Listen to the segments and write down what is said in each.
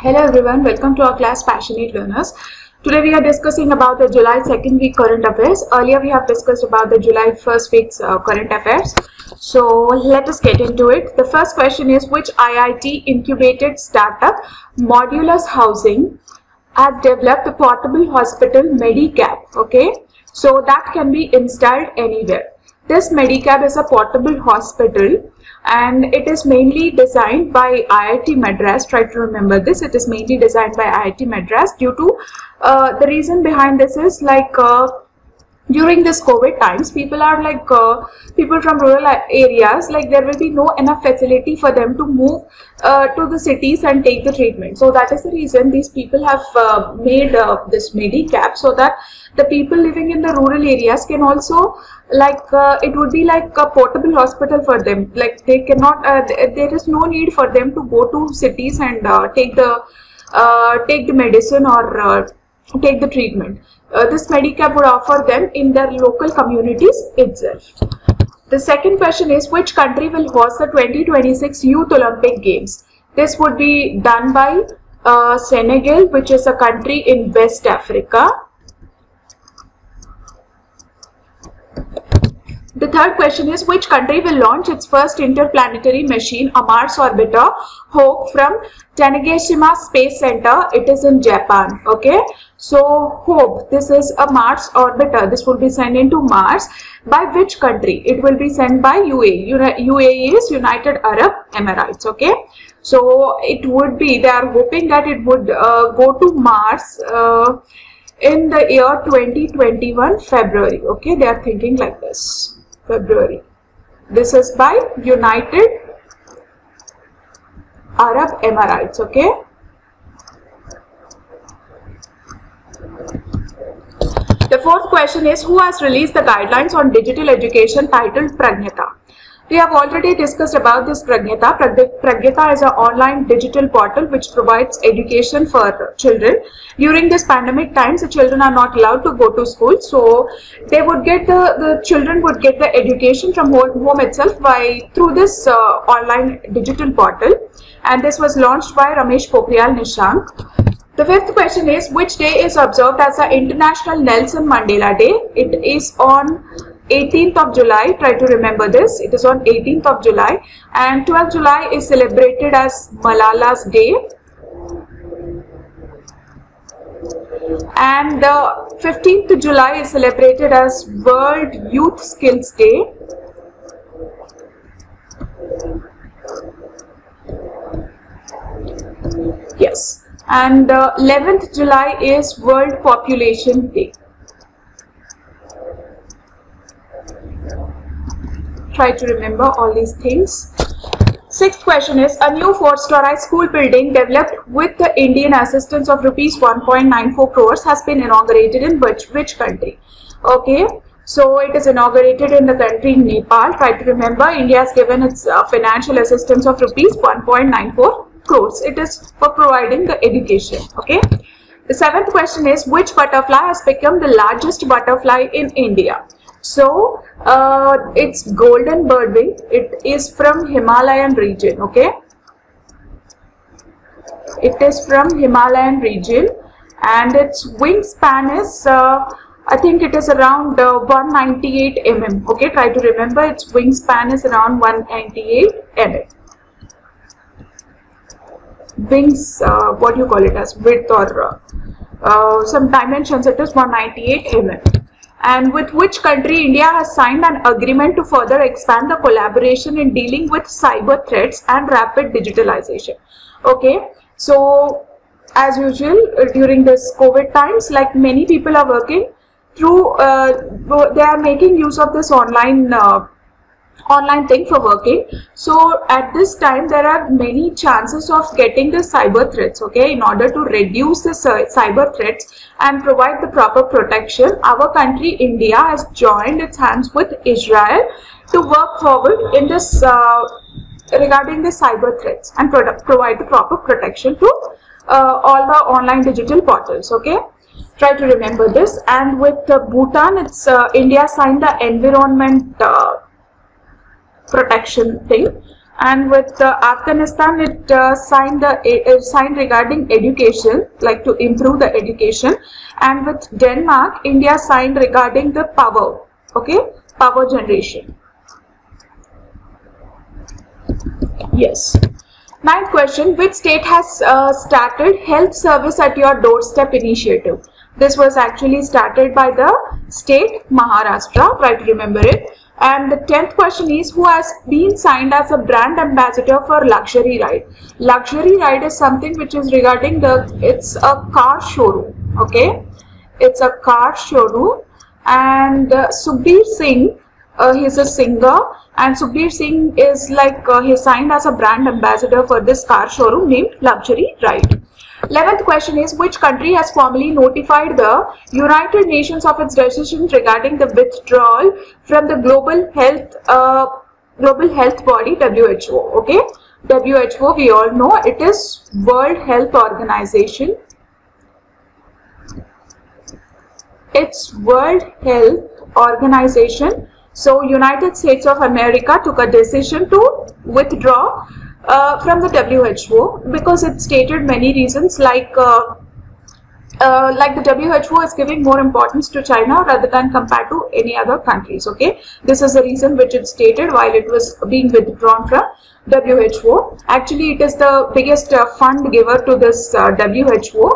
Hello everyone, welcome to our class Passionate Learners. Today we are discussing about the July 2nd week current affairs. Earlier we have discussed about the July 1st week's uh, current affairs. So let us get into it. The first question is which IIT incubated startup Modulus Housing has developed a portable hospital Medicab. Okay, so that can be installed anywhere. This Medicab is a portable hospital and it is mainly designed by IIT Madras. Try to remember this. It is mainly designed by IIT Madras due to uh, the reason behind this is like uh, during this covid times people are like uh, people from rural areas like there will be no enough facility for them to move uh, to the cities and take the treatment. So that is the reason these people have uh, made uh, this Medicab so that the people living in the rural areas can also like uh, it would be like a portable hospital for them. Like they cannot uh, there is no need for them to go to cities and take the take the medicine or take the treatment uh, this Medicab would offer them in their local communities itself. The second question is which country will host the 2026 Youth Olympic Games? This would be done by uh, Senegal which is a country in West Africa. The third question is which country will launch its first interplanetary machine, a Mars orbiter, Hope from Tanegashima Space Center. It is in Japan. Okay. So Hope, this is a Mars orbiter. This will be sent into Mars. By which country? It will be sent by UAE. UAE is United Arab Emirates. Okay. So it would be, they are hoping that it would uh, go to Mars uh, in the year 2021 February. Okay. They are thinking like this. February. This is by United Arab Emirates, okay? The fourth question is who has released the guidelines on digital education titled Pragnata? We have already discussed about this Pragnata. Pragnata is an online digital portal which provides education for children. During this pandemic times, the children are not allowed to go to school. So they would get the, the children would get the education from home, home itself by through this uh, online digital portal. And this was launched by Ramesh Pokhriyal Nishank. The fifth question is which day is observed as the International Nelson Mandela Day? It is on 18th of July, try to remember this, it is on 18th of July and 12th July is celebrated as Malala's Day and the 15th July is celebrated as World Youth Skills Day. Yes, and uh, 11th July is World Population Day. Try to remember all these things. Sixth question is, a new four-story school building developed with the Indian assistance of rupees 1.94 crores has been inaugurated in which, which country? Okay, so it is inaugurated in the country Nepal. Try to remember, India has given its uh, financial assistance of rupees 1.94 crores. It is for providing the education. Okay. The seventh question is, which butterfly has become the largest butterfly in India? So uh, it's golden birdwing. It is from Himalayan region. Okay. It is from Himalayan region and its wingspan is uh, I think it is around uh, 198 mm. Okay, try to remember its wingspan is around 198 mm. Wings, uh, what do you call it as width or uh, uh some dimensions, it is 198 mm and with which country India has signed an agreement to further expand the collaboration in dealing with cyber threats and rapid digitalization. Okay, so as usual uh, during this COVID times, like many people are working through, uh, they are making use of this online uh, online thing for working. So at this time there are many chances of getting the cyber threats okay? In order to reduce the cyber threats and provide the proper protection our country india has joined its hands with israel to work forward in this uh, regarding the cyber threats and provide the proper protection to uh, all the online digital portals okay? Try to remember this. And with uh, bhutan it's uh, india signed the environment uh, protection thing. And with uh, Afghanistan it uh, signed the signed regarding education like to improve the education. And with Denmark India signed regarding the power okay? Power generation. Yes. Ninth question which state has uh, started health service at your doorstep initiative? This was actually started by the state Maharashtra try to remember it and the 10th question is who has been signed as a brand ambassador for luxury ride. Luxury ride is something which is regarding the, it's a car showroom, okay? It's a car showroom and uh, Sukhbir Singh, uh, he's a singer and Sukhbir Singh is like, uh, he signed as a brand ambassador for this car showroom named Luxury Ride. 11th question is which country has formally notified the United Nations of its decision regarding the withdrawal from the global health uh, global health body WHO okay? WHO we all know it is World Health Organization. It's World Health Organization. So United States of America took a decision to withdraw uh, from the WHO because it stated many reasons like uh, uh, like the WHO is giving more importance to China rather than compared to any other countries. Okay, this is the reason which it stated while it was being withdrawn from WHO. Actually, it is the biggest uh, fund giver to this uh, WHO,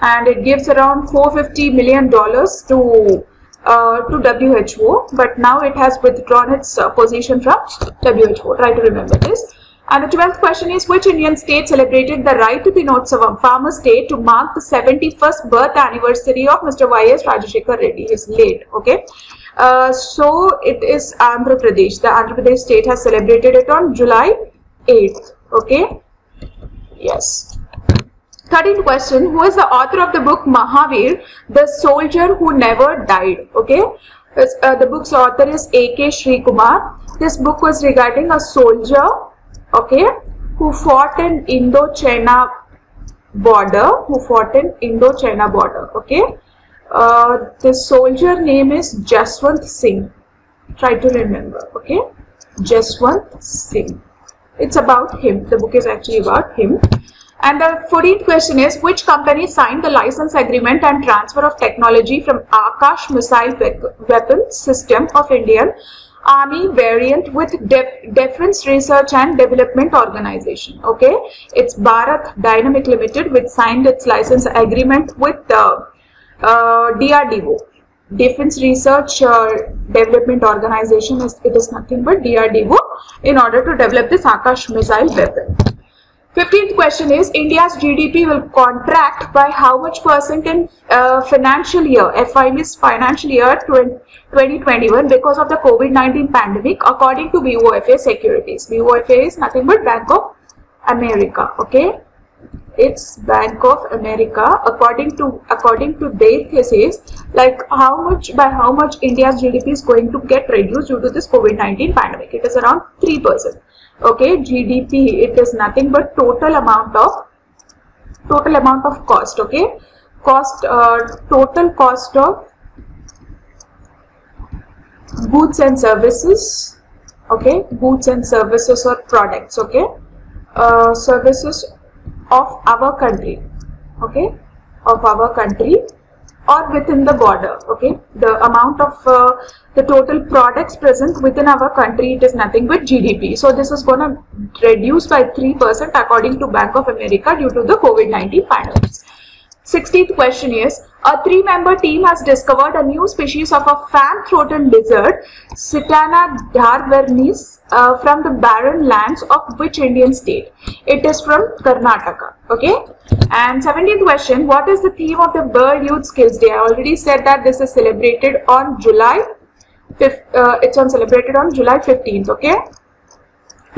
and it gives around 450 million dollars to uh, to WHO. But now it has withdrawn its position from WHO. Try to remember this. And the 12th question is which Indian state celebrated the Rythu Dinotsavam, farmer's day, to mark the 71st birth anniversary of Mr. Y.S. Rajashekar Reddy, his late, okay. Uh, so it is Andhra Pradesh. The Andhra Pradesh state has celebrated it on July 8th, okay. Yes. 13th question, who is the author of the book Mahavir, the soldier who never died, okay. Uh, the book's author is A.K. Sri Kumar. This book was regarding a soldier okay. Who fought in Indo-China border? Who fought in Indo-China border? Okay. Uh, the soldier name is Jaswant Singh. Try to remember. Okay. Jaswant Singh. It's about him. The book is actually about him. And the 14th question is which company signed the license agreement and transfer of technology from Akash missile weapon system of Indian army variant with Def defense research and development organization okay? It's bharat dynamic limited which signed its license agreement with the uh, drdo defense research uh, development organization is it is nothing but drdo in order to develop this akash missile weapon 15th question is India's GDP will contract by how much percent in uh, financial year, FY means financial year 2021 because of the COVID-19 pandemic according to BOFA Securities. BOFA is nothing but Bank of America, okay? It's Bank of America according to according to their thesis like how much by how much India's GDP is going to get reduced due to this COVID-19 pandemic. It is around 3% okay gdp it is nothing but total amount of total amount of cost okay? Cost uh, total cost of goods and services okay? Goods and services or products okay? Uh, services of our country okay? Of our country or within the border okay? The amount of uh, the total products present within our country it is nothing but gdp so this is going to reduce by 3% according to bank of america due to the covid-19 pandemic 16th question is a three-member team has discovered a new species of a fan-throated lizard, Sitana darvernis, uh, from the barren lands of which Indian state? It is from Karnataka. Okay. And 17th question, what is the theme of the World Youth Skills Day? I already said that this is celebrated on July 5th, uh, it's on celebrated on July 15th. Okay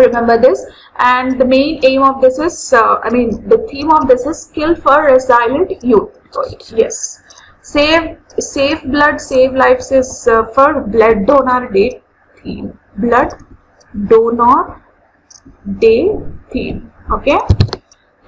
remember this and the main aim of this is uh, i mean the theme of this is skill for resilient youth. Yes. Save save blood save lives is uh, for blood donor day theme. Blood donor day theme. Okay?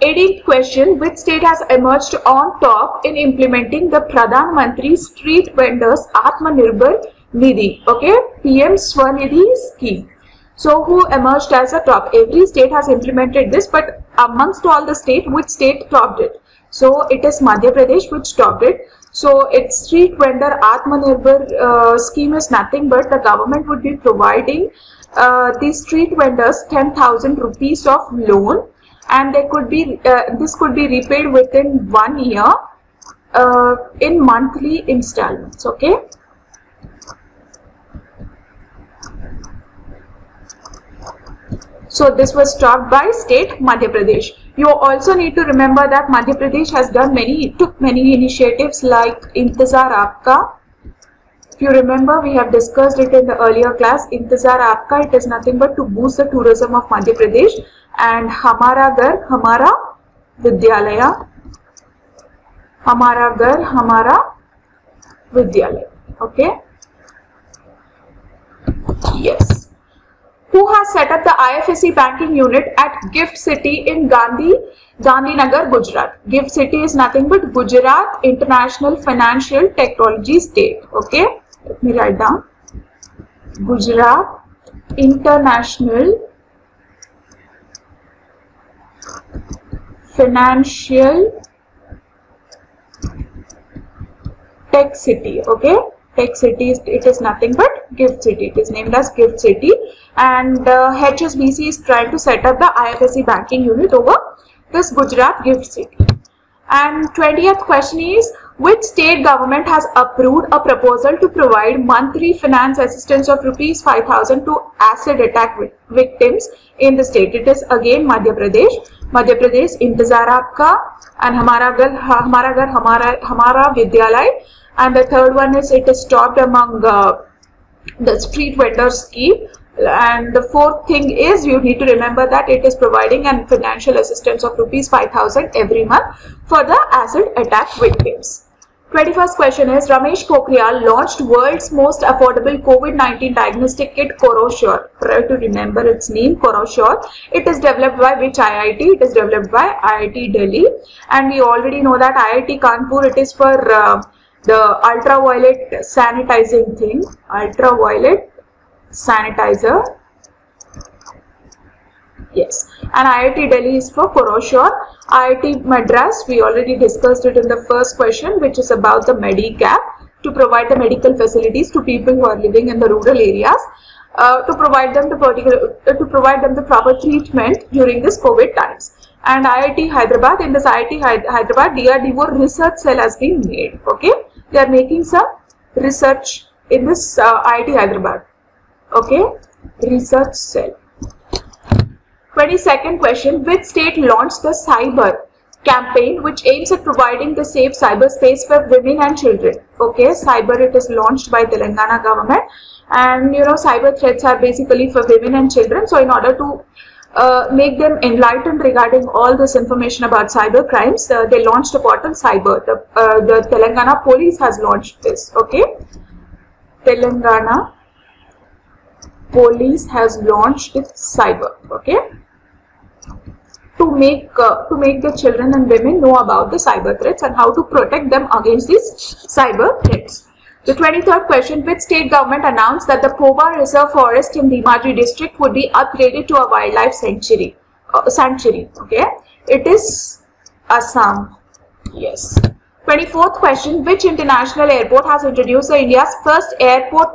18th question? Which state has emerged on top in implementing the pradhan mantri street vendors atmanirbhar nidhi? Okay? Pm swanidhi scheme So who emerged as a top? Every state has implemented this, but amongst all the state, which state topped it? So it is Madhya Pradesh which topped it. So its street vendor Atmanirbhar uh, scheme is nothing but the government would be providing uh, these street vendors 10,000 rupees of loan and they could be uh, this could be repaid within one year uh, in monthly installments okay so this was stopped by state Madhya Pradesh. You also need to remember that Madhya Pradesh has done many took many initiatives like Intezar Aapka. If you remember we have discussed it in the earlier class. Intezar Aapka it is nothing but to boost the tourism of Madhya Pradesh. And Hamara Ghar Hamara Vidyalaya. Hamara Ghar Hamara Vidyalaya. Okay? Yes who has set up the IFSC banking unit at Gift City in Gandhi Gandhinagar Gujarat Gift City is nothing but Gujarat International Financial Technology State okay let me write down Gujarat International financial tech city okay Tech City, is, it is nothing but Gift City. It is named as Gift City. And uh, HSBC is trying to set up the IFSC banking unit over this Gujarat Gift City. And 20th question is, which state government has approved a proposal to provide monthly finance assistance of rupees 5000 to acid attack victims in the state? It is again Madhya Pradesh. Madhya Pradesh, Intizar Aapka and Hamara Ghar, Hamara, Ghar, Hamara, Hamara Vidyalay and the third one is it is stopped among uh, the street vendor scheme and the fourth thing is you need to remember that it is providing an financial assistance of rupees 5000 every month for the acid attack victims 21st question is Ramesh Pokhriyal launched world's most affordable COVID-19 diagnostic kit Corosure. Try to remember its name Corosure. It is developed by which IIT? It is developed by IIT Delhi and we already know that IIT Kanpur it is for uh, the ultraviolet sanitizing thing. Ultraviolet sanitizer Yes, and IIT Delhi is for CoroSure. IIT Madras, we already discussed it in the first question, which is about the Medicab to provide the medical facilities to people who are living in the rural areas. Uh, to provide them the particular uh, to provide them the proper treatment during this COVID times. And IIT Hyderabad in this IIT Hyderabad DRDO research cell has been made. Okay, they are making some research in this uh, IIT Hyderabad. Okay, research cell. 22nd question, which state launched the cyber campaign which aims at providing the safe cyberspace for women and children? Okay, cyber it is launched by the Telangana government and you know cyber threats are basically for women and children. So in order to uh, make them enlightened regarding all this information about cyber crimes, uh, they launched a portal cyber. The, uh, the Telangana police has launched this. Okay, Telangana police has launched cyber. Okay to make uh, to make the children and women know about the cyber threats and how to protect them against these cyber threats. The 23rd question, which state government announced that the Poba Reserve Forest in Dhemaji district would be upgraded to a wildlife sanctuary? Uh, sanctuary, okay? It is Assam. Yes. 24th question, which international airport has introduced India's first airport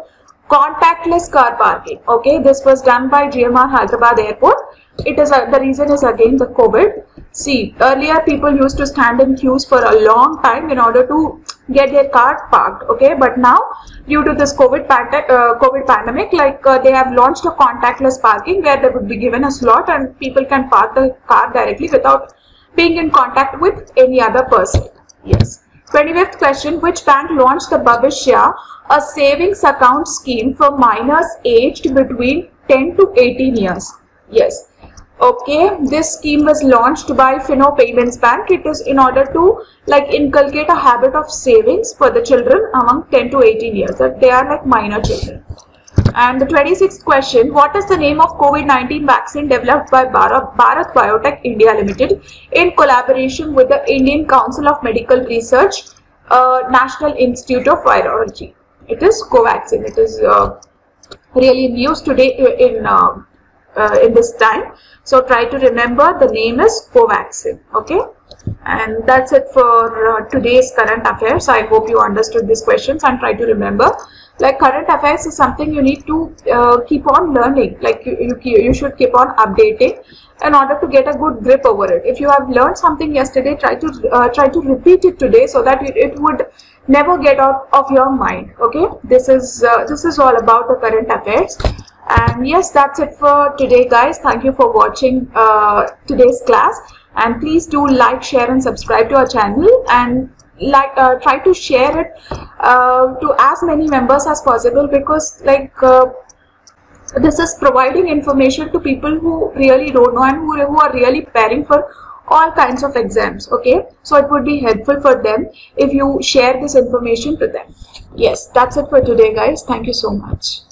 contactless car parking? Okay, this was done by GMR Hyderabad Airport it is a, the reason is again the COVID. See, earlier people used to stand in queues for a long time in order to get their car parked. Okay, but now due to this COVID, uh, COVID pandemic, like uh, they have launched a contactless parking where they would be given a slot and people can park the car directly without being in contact with any other person. Yes. 25th question, which bank launched the Bhavishya, a savings account scheme for minors aged between 10 to 18 years? Yes. Okay, this scheme was launched by Fino Payments Bank. It is in order to like inculcate a habit of savings for the children among 10 to 18 years. That they are like minor children. And the 26th question, what is the name of COVID-19 vaccine developed by Bharat, Bharat Biotech India Limited in collaboration with the Indian Council of Medical Research, uh, National Institute of Virology? It is Covaxin. It is uh, really use today in uh, uh, in this time. So try to remember the name is Covaxin. Okay. And that's it for uh, today's current affairs. I hope you understood these questions and try to remember. Like current affairs is something you need to uh, keep on learning. Like you, you, you should keep on updating in order to get a good grip over it. If you have learned something yesterday, try to uh, try to repeat it today so that it, it would never get out of your mind. Okay, this is uh, this is all about the current affairs. And yes, that's it for today, guys. Thank you for watching uh, today's class. And please do like, share, and subscribe to our channel. And like uh, try to share it uh, to as many members as possible because like uh, this is providing information to people who really don't know and who, who are really preparing for all kinds of exams okay so it would be helpful for them if you share this information to them yes that's it for today guys thank you so much